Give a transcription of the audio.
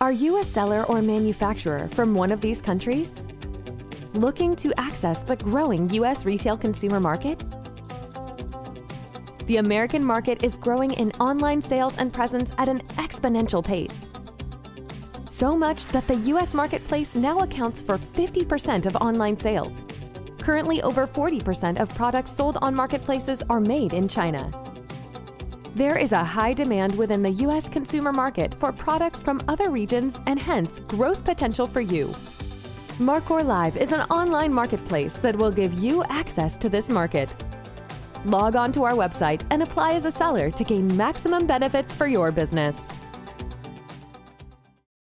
Are you a seller or manufacturer from one of these countries? Looking to access the growing U.S. retail consumer market? The American market is growing in online sales and presence at an exponential pace. So much that the U.S. marketplace now accounts for 50% of online sales. Currently, over 40% of products sold on marketplaces are made in China. There is a high demand within the U.S. consumer market for products from other regions and hence growth potential for you. Markhor Live is an online marketplace that will give you access to this market. Log on to our website and apply as a seller to gain maximum benefits for your business.